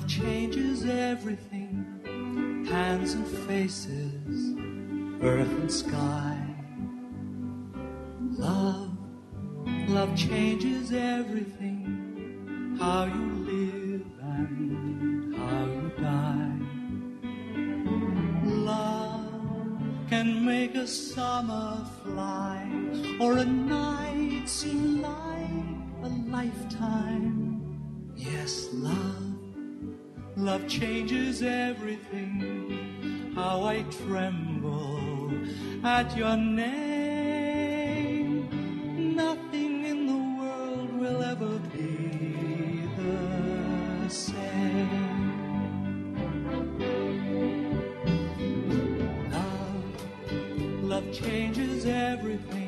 Love changes everything hands and faces, earth and sky. Love, love changes everything how you live and how you die. Love can make a summer fly or a night seem like a lifetime. Yes, love Love changes everything. How I tremble at your name. Nothing in the world will ever be the same. Love, love changes everything.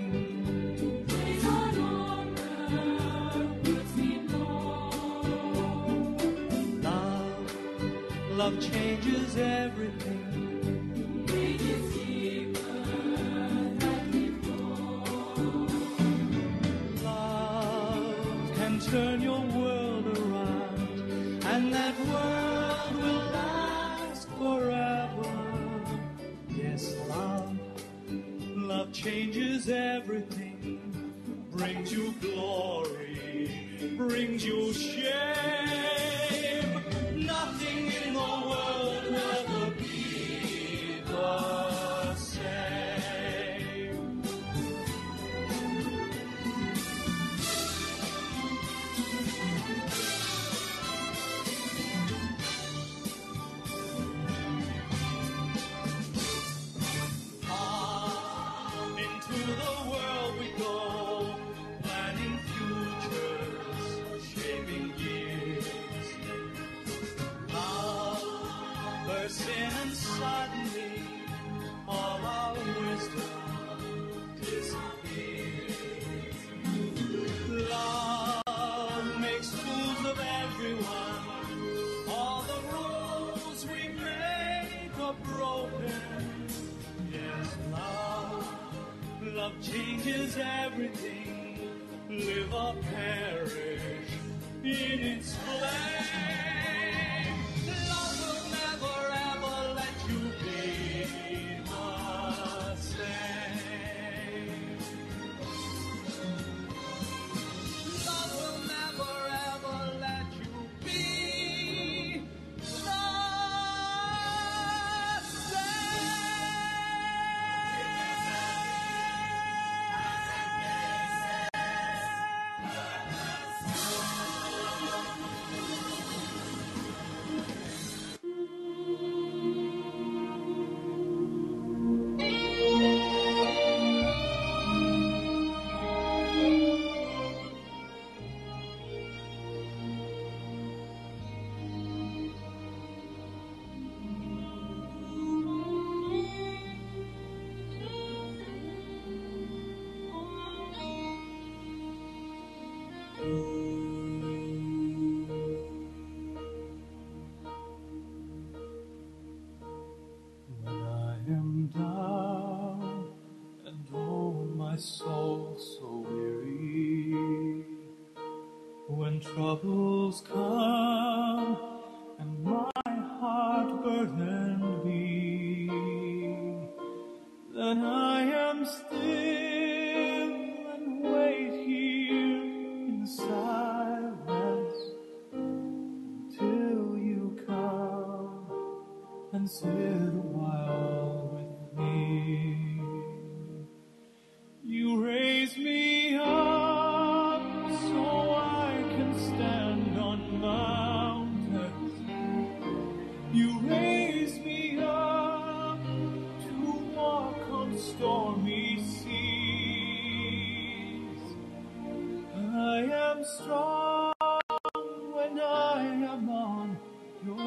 changes everything.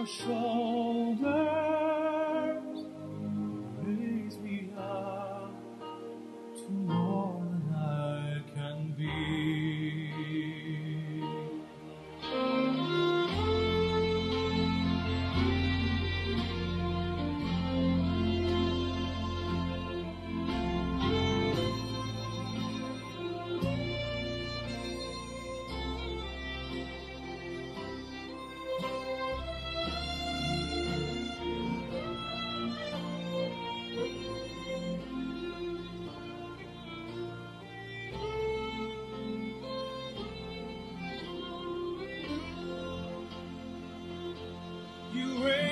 show. you raise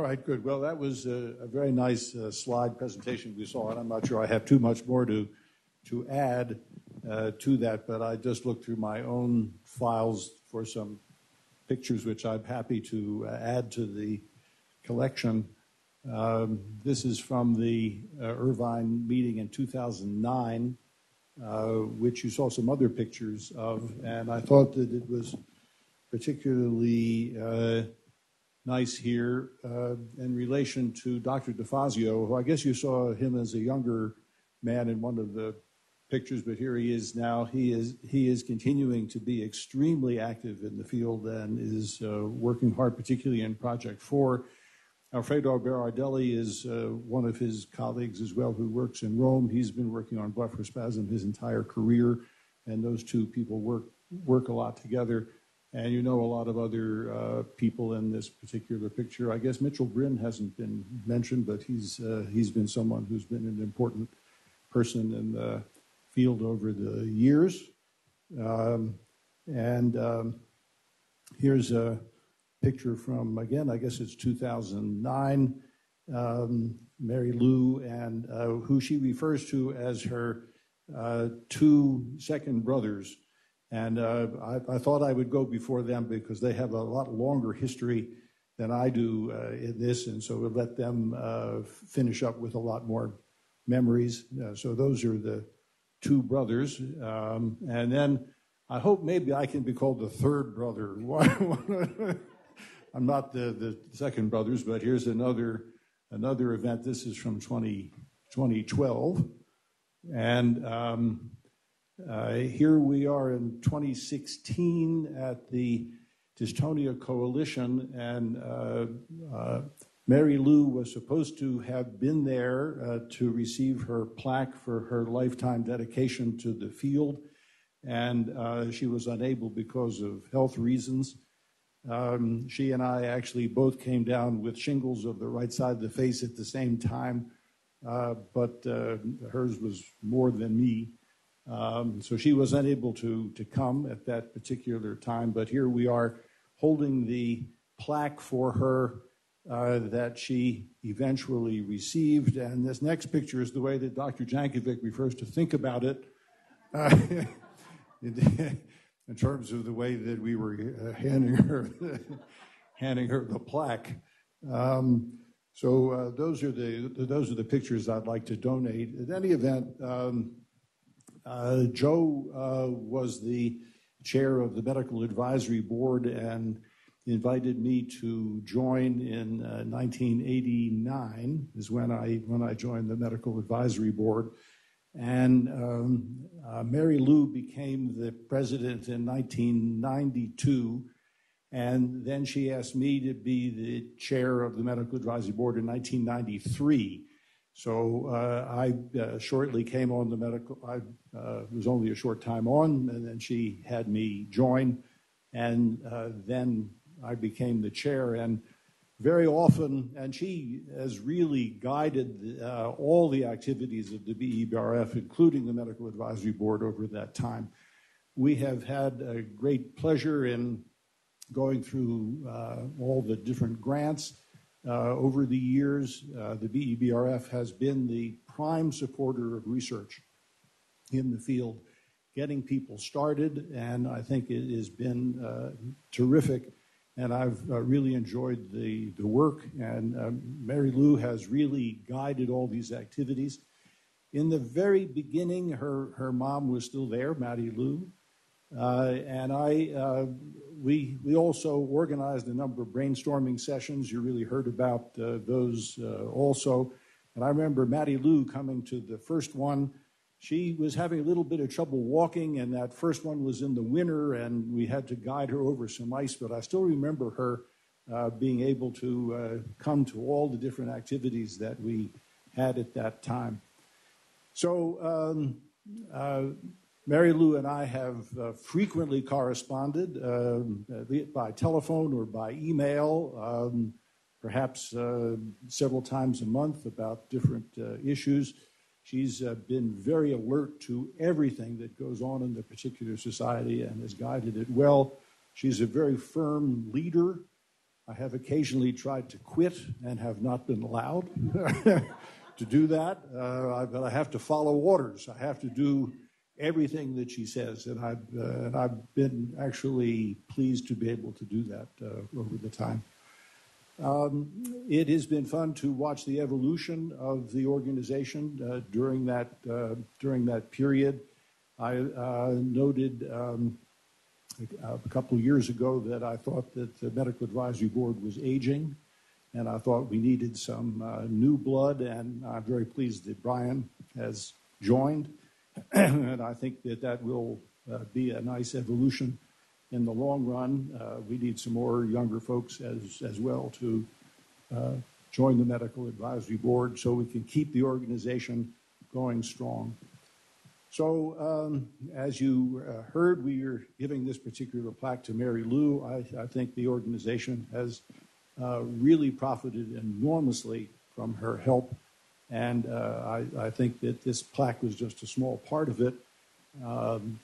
right, good. Well, that was a, a very nice uh, slide presentation we saw, and I'm not sure I have too much more to to add uh, to that, but I just looked through my own files for some pictures, which I'm happy to uh, add to the collection. Um, this is from the uh, Irvine meeting in 2009, uh, which you saw some other pictures of, and I thought that it was particularly uh, nice here uh, in relation to Dr. DeFazio, who I guess you saw him as a younger man in one of the pictures, but here he is now. He is he is continuing to be extremely active in the field and is uh, working hard, particularly in Project Four. Alfredo Berardelli is uh, one of his colleagues as well, who works in Rome. He's been working on blepharospasm his entire career, and those two people work work a lot together. And you know a lot of other uh, people in this particular picture. I guess Mitchell Brin hasn't been mentioned, but he's uh, he's been someone who's been an important person in the field over the years. Um, and um, here's a picture from, again, I guess it's 2009, um, Mary Lou, and uh, who she refers to as her uh, two second brothers. And uh, I, I, thought I would go before them because they have a lot longer history than I do uh, in this, and so we'll let them uh, finish up with a lot more memories. Uh, so those are the two brothers. Um, and then I hope maybe I can be called the third brother. I'm not the, the second brothers, but here's another another event. This is from 20, 2012. And um, uh, here we are in 2016 at the Dystonia Coalition, and uh, uh, Mary Lou was supposed to have been there uh, to receive her plaque for her lifetime dedication to the field, and uh, she was unable because of health reasons. Um, she and I actually both came down with shingles of the right side of the face at the same time, uh, but hers was more than me. Um, so she was unable to, to come at that particular time, but here we are holding the plaque for her uh, that she eventually received. And this next picture is the way that Dr. Jankovic refers to think about it uh, in, terms of the way that we were uh, handing her handing her the plaque. Um, so uh, those are the those are the pictures I'd like to donate. In any event, um, Joe uh, was the chair of the medical advisory board and invited me to join in uh, 1989 is when I when I joined the medical advisory board, and um, uh, Mary Lou became the president in 1992, and then she asked me to be the chair of the medical advisory board in 1993. So uh, I uh, shortly came on the medical. I uh, was only a short time on, and then she had me join, and uh, then I became the chair, and very often, and she has really guided uh, all the activities of the BEBRF, including the Medical Advisory Board, over that time. We have had a great pleasure in going through uh, all the different grants over the years. Uh, the BEBRF has been the prime supporter of research in the field, getting people started, and I think it has been uh, terrific and I've uh, really enjoyed the, work. And um, Mary Lou has really guided all these activities. In the very beginning, her, her mom was still there, Mattie Lou. Uh, and I, uh, we, we also organized a number of brainstorming sessions. You really heard about uh, those also. And I remember Mattie Lou coming to the first one she was having a little bit of trouble walking, and that first one was in the winter, and we had to guide her over some ice. But I still remember her uh, being able to uh, come to all the different activities that we had at that time. So, um, uh, Mary Lou and I have uh, frequently corresponded um, by telephone or by email, um, perhaps uh, several times a month about different uh, issues. She's uh, been very alert to everything that goes on in the particular society and has guided it well. She's a very firm leader. I have occasionally tried to quit and have not been allowed to do that, uh, but I have to follow orders. I have to do everything that she says, and I've, uh, and I've been actually pleased to be able to do that uh, over the time. Um, it has been fun to watch the evolution of the organization uh, during that uh, during that period. I uh, noted um, a couple of years ago that I thought that the medical advisory board was aging, and I thought we needed some uh, new blood. And I'm very pleased that Brian has joined, and I think that that will uh, be a nice evolution in the long run. Uh, we need some more younger folks as, as well to uh, join the medical advisory board so we can keep the organization going strong. So, um, as you uh, heard, we are giving this particular plaque to Mary Lou. I, I think the organization has uh, really profited enormously from her help, and uh, I, I, think that this plaque was just a small part of it. Um,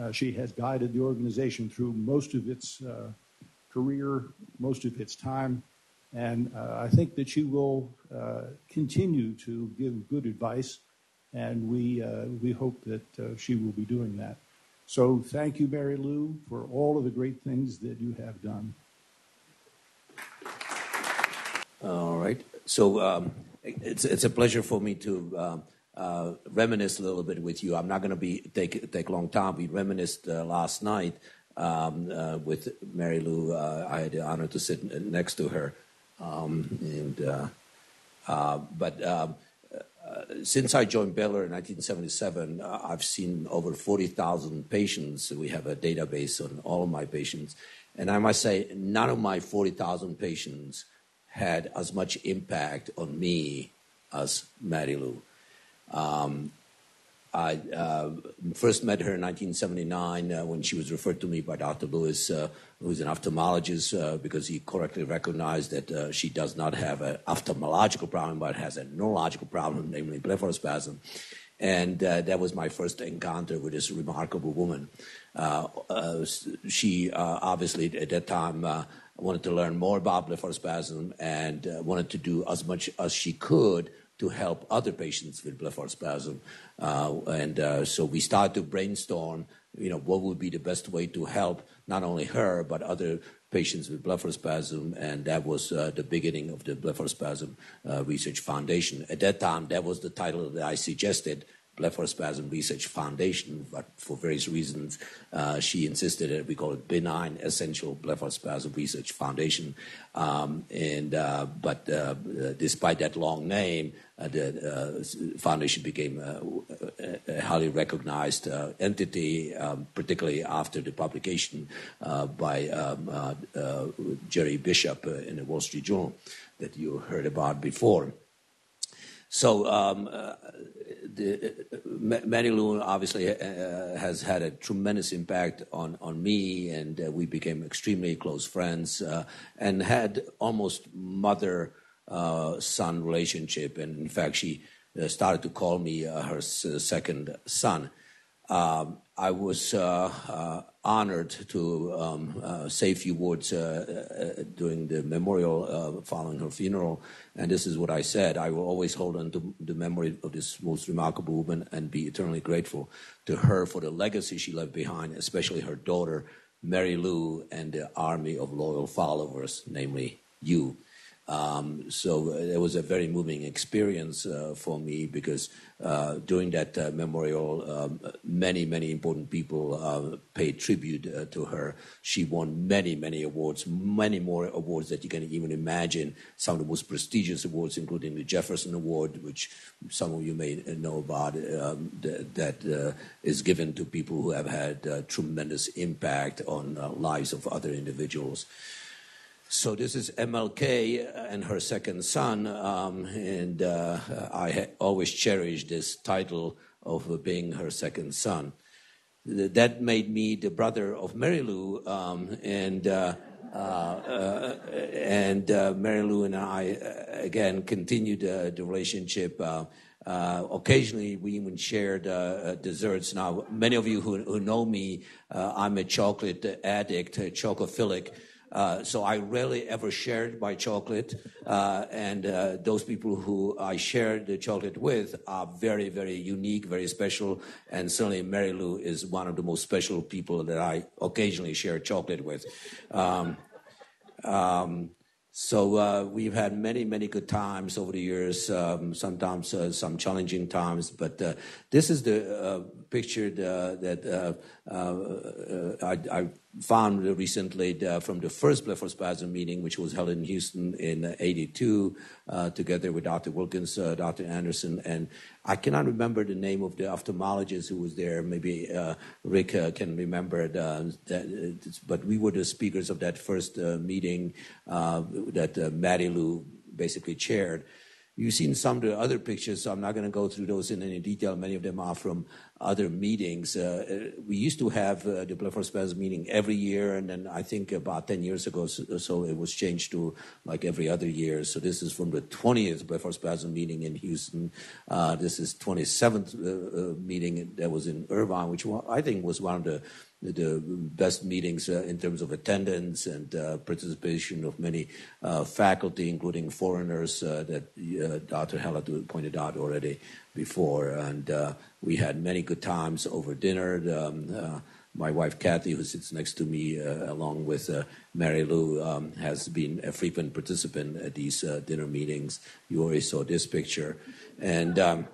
uh, she has guided the organization through most of its uh, career, most of its time, and uh, I think that she will continue to give good advice and we, uh, we hope that uh, she will be doing that. So thank you, Mary Lou, for all of the great things that you have done. All right. So um, it's, a pleasure for me to um, uh, reminisce a little bit with you. I'm not going to be take take a long time. We reminisced uh, last night um, uh, with Mary Lou. I had the honor to sit next to her, um, and but since I joined Baylor in 1977, uh, I've seen over 40,000 patients. We have a database on all of my patients. And I must say, none of my 40,000 patients had as much impact on me as Mary Lou. Um, I uh, first met her in 1979 uh, when she was referred to me by Dr. Lewis, uh, who's an ophthalmologist, uh, because he correctly recognized that uh, she does not have an ophthalmological problem, but has a neurological problem, namely blepharospasm. And uh, that was my first encounter with this remarkable woman. she obviously at that time wanted to learn more about blepharospasm and wanted to do as much as she could to help other patients with blepharospasm. Uh, and uh, so we started to brainstorm, you know, what would be the best way to help not only her, but other patients with blepharospasm. And that was uh, the beginning of the Blepharospasm uh, Research Foundation. At that time, that was the title that I suggested Blepharospasm Research Foundation, but for various reasons, uh, she insisted that we call it Benign Essential Blepharospasm Research Foundation. Um, and uh, but uh, despite that long name, uh, the uh, foundation became a, a highly recognized uh, entity, um, particularly after the publication by um, Jerry Bishop in the Wall Street Journal that you heard about before. So uh, uh, Mary obviously uh, has had a tremendous impact on, me, and we became extremely close friends and had almost mother uh, son relationship. And in fact, she started to call me her second son. Um, I was honored to um, uh, say a few words uh, uh, during the memorial uh, following her funeral, and this is what I said. I will always hold on to the memory of this most remarkable woman and be eternally grateful to her for the legacy she left behind, especially her daughter, Mary Lou, and the army of loyal followers, namely you. Um, so it was a very moving experience uh, for me because uh, during that uh, memorial, um, many, many important people uh, paid tribute uh, to her. She won many, many awards, many more awards that you can even imagine. Some of the most prestigious awards, including the Jefferson Award, which some of you may know about, um, that, uh, is given to people who have had tremendous impact on lives of other individuals. So this is MLK and her second son, um, and uh, I ha- always cherish this title of being her second son. That made me the brother of Mary Lou, um, and uh, uh, uh and uh, Mary Lou and I uh, again continued the relationship. occasionally, we even shared desserts. Now, many of you who, who know me, I'm a chocolate addict, a chocophilic. Uh, so I rarely ever shared my chocolate, uh, and uh, those people who I shared the chocolate with are very, very unique, very special, and certainly Mary Lou is one of the most special people that I occasionally share chocolate with. Um, um, so uh, we've had many, many good times over the years. Um, sometimes uh, some challenging times, but this is the picture that uh, uh, uh, I, I, found recently from the first blepharospasm meeting, which was held in Houston in 82, uh, together with Dr. Wilkins, uh, Dr. Anderson, and I cannot remember the name of the ophthalmologist who was there. Maybe Rick can remember. That, but we were the speakers of that first meeting that Mattie Lou basically chaired. You've seen some of the other pictures, so I'm not going to go through those in any detail. Many of them are from other meetings. Uh, we used to have uh, the blepharospasm meeting every year, and then I think about 10 years ago, so, so, it was changed to like every other year. So this is from the 20th blepharospasm meeting in Houston. Uh, this is 27th uh, uh, meeting that was in Irvine, which I think was one of the the best meetings uh, in terms of attendance and uh, participation of many uh, faculty, including foreigners that Dr. Hallett pointed out already before. And we had many good times over dinner. Um, my wife Kathy, who sits next to me, along with Mary Lou, um, has been a frequent participant at these dinner meetings. You already saw this picture, and um,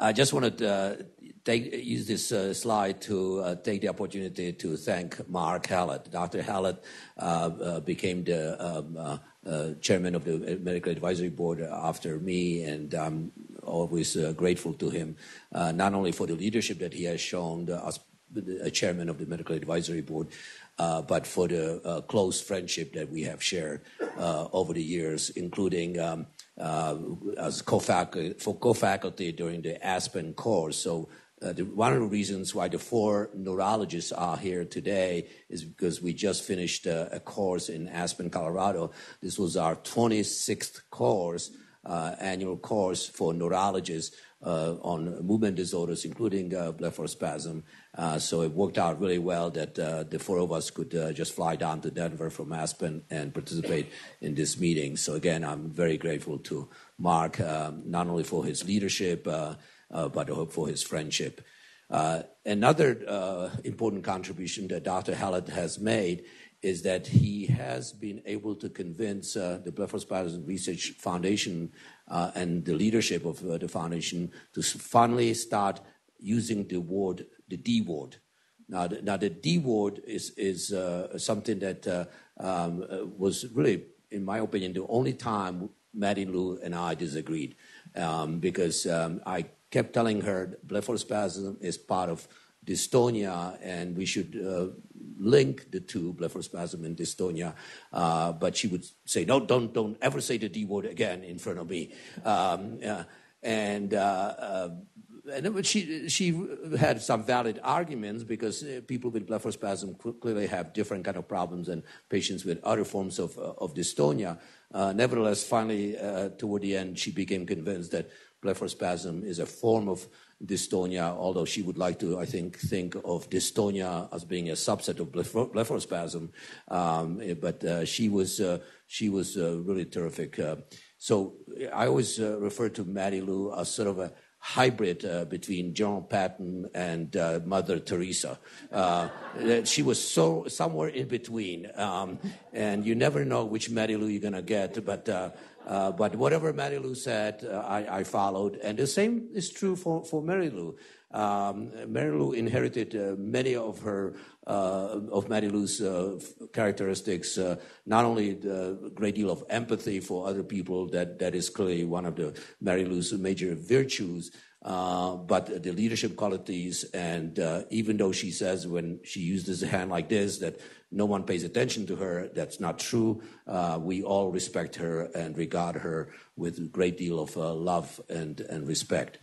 I just wanted to take, use this uh, slide to uh, take the opportunity to thank Mark Hallett. Dr. Hallett uh, uh became the um, uh, uh, chairman of the Medical Advisory Board after me, and I'm always grateful to him, not only for the leadership that he has shown as chairman of the Medical Advisory Board, uh, but for the uh, close friendship that we have shared uh, over the years, including um, as co-faculty, for co-faculty during the Aspen course. So one of the reasons why the four neurologists are here today is because we just finished uh, a course in Aspen, Colorado. This was our 26th course, uh, annual course for neurologists uh, on movement disorders, including uh, blepharospasm. Uh, so it worked out really well that the four of us could just fly down to Denver from Aspen and participate in this meeting. So again, I'm very grateful to Mark, um, not only for his leadership, uh, but I hope for his friendship. Uh, another uh, important contribution that Dr. Hallett has made is that he has been able to convince the Blepharospasm Research Foundation and the leadership of the foundation to finally start using the word, the D word. Now, the, D word is, something that um, was really, in my opinion, the only time Mattie Lou and I disagreed. Um, because um, I kept telling her blepharospasm is part of dystonia and we should uh, link the two, blepharospasm and dystonia. Uh, but she would say, no, don't, don't ever say the D word again in front of me. Um, uh, and, and she, she had some valid arguments because uh, people with blepharospasm clearly have different kind of problems than patients with other forms of, of dystonia. Uh, nevertheless, finally, uh, toward the end, she became convinced that blepharospasm is a form of dystonia, although she would like to, I think, think of dystonia as being a subset of blepharospasm. Um, but uh, she was uh, she was uh, really terrific. Uh, so I always uh, refer to Mattie Lou as sort of a hybrid uh, between John Patton and Mother Teresa. She was so somewhere in between, um, and you never know which Mattie Lou you're gonna get. But uh, but whatever Mattie Lou said, uh, I, I, followed. And the same is true for, for Mary Lou. Um, Mary Lou inherited uh, many of her, uh, of Mattie Lou's uh, characteristics, not only a great deal of empathy for other people, that, that is clearly one of the Mary Lou's major virtues, uh, but the leadership qualities, and uh, even though she says when she uses a hand like this that no one pays attention to her, that's not true. Uh, we all respect her and regard her with a great deal of uh, love and, and respect.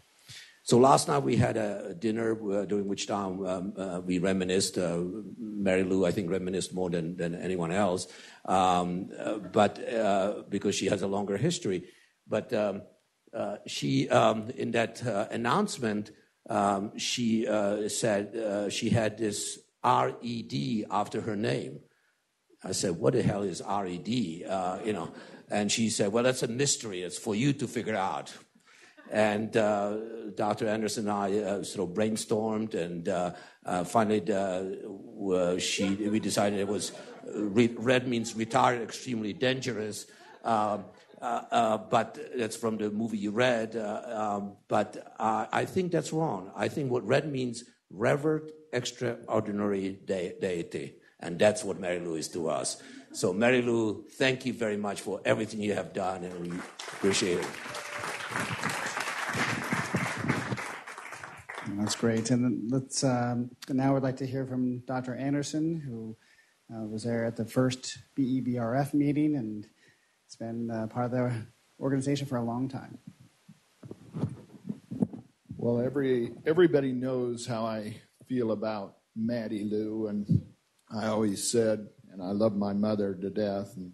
So last night we had a dinner uh, during which time um, we reminisced. Mary Lou, I think, reminisced more than, than anyone else, um, but because she has a longer history. But um, uh, she, um, in that uh, announcement, um, she uh, said uh, she had this RED after her name. I said, "What the hell is RED?" Uh, you know, and she said, "Well, that's a mystery. It's for you to figure out." And Dr. Anderson and I sort of brainstormed, and finally, she we decided it was red means retired, extremely dangerous. Um, uh, but that's from the movie you read. Uh, um, but uh, I think that's wrong. I think what red means revered, extraordinary de- deity, and that's what Mary Lou is to us. So, Mary Lou, thank you very much for everything you have done, and we appreciate it. That's great. And let's um, now I'd like to hear from Dr. Anderson, who uh, was there at the first BEBRF meeting and has been uh, part of the organization for a long time. Well, every everybody knows how I feel about Mattie Lou, and I always said, and I love my mother to death, and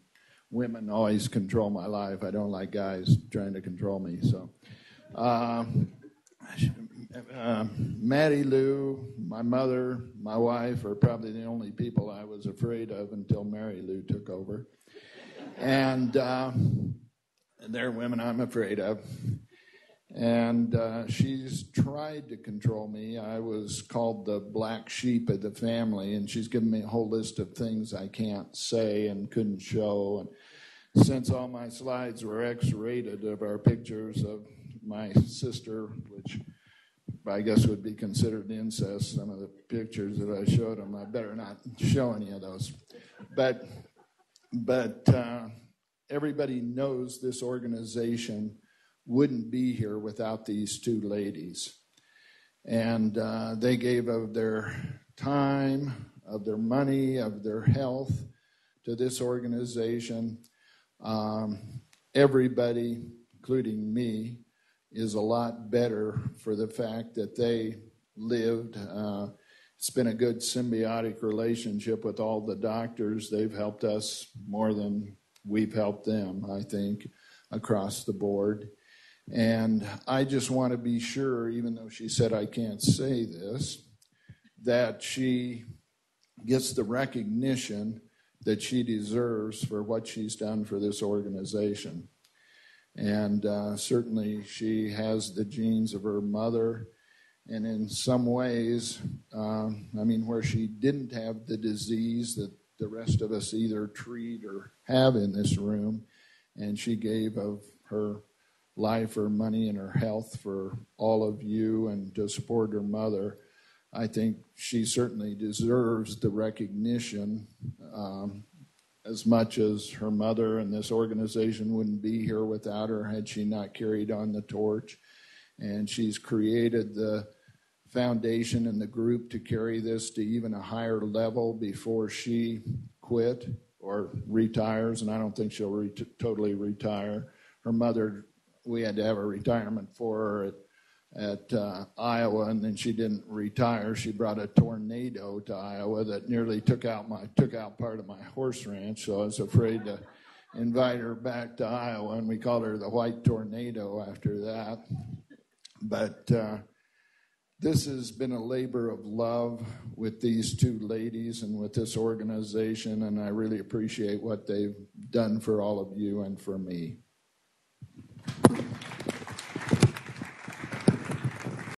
women always control my life. I don't like guys trying to control me. So, uh, uh, Mattie Lou, my mother, my wife are probably the only people I was afraid of until Mary Lou took over. And uh, they're women I'm afraid of. And uh, she's tried to control me. I was called the black sheep of the family, and she's given me a whole list of things I can't say and couldn't show. And since all my slides were X rated of our pictures of my sister, which I guess would be considered incest. Some of the pictures that I showed them, I better not show any of those. But, but uh, everybody knows this organization wouldn't be here without these two ladies. And uh, they gave of their time, of their money, of their health to this organization. Um, everybody, including me, is a lot better for the fact that they lived. Uh, it's been a good symbiotic relationship with all the doctors. They've helped us more than we've helped them, I think, across the board. And I just want to be sure, even though she said I can't say this, that she gets the recognition that she deserves for what she's done for this organization. And uh, certainly she has the genes of her mother. And in some ways, uh, I mean, where she didn't have the disease that the rest of us either treat or have in this room, and she gave of her life, her money, and her health for all of you and to support her mother. I think she certainly deserves the recognition um, as much as her mother and this organization wouldn't be here without her had she not carried on the torch. And she's created the foundation and the group to carry this to even a higher level before she quit or retires. And I don't think she'll re- totally retire. Her mother, we had to have a retirement for her at at uh, Iowa, and then she didn't retire. She brought a tornado to Iowa that nearly took out my took out part of my horse ranch. So I was afraid to invite her back to Iowa, and we called her the White Tornado after that. But uh, this has been a labor of love with these two ladies and with this organization, and I really appreciate what they've done for all of you and for me.